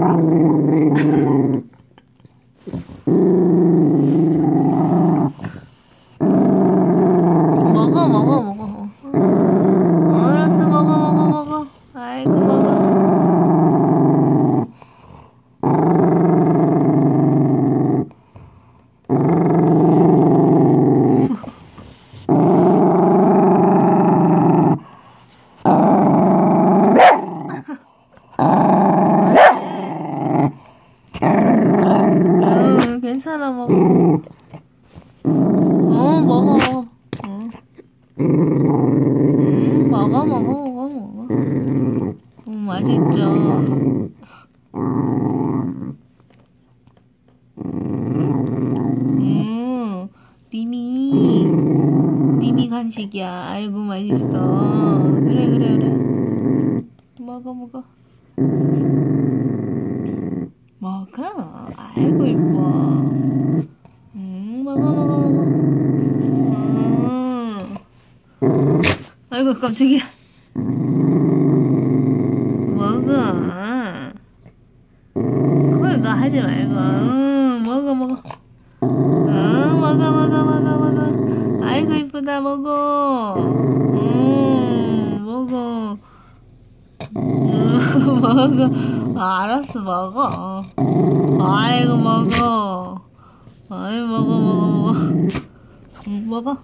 Wow. 괜찮아 먹어. 어 먹어. 응. 음, 먹어 먹어 먹어 먹어. 음, 맛있죠. 간식이야. 아이고 맛있어. 그래 그래 그래. 먹어 먹어. 먹어. 아이고 이뻐. 음 먹어 먹어 먹어. 음. 아이고 깜짝이야. 먹어. 그거 하지 말고. 음, 먹어 먹어. 응, 먹어, 먹어, 먹어, 먹어. 아이고, 이쁘다, 먹어. 음, 먹어. 음, 먹어. 아, 알았어, 먹어. 아이고, 먹어. 아이, 먹어, 먹어, 먹어. 응, 먹어.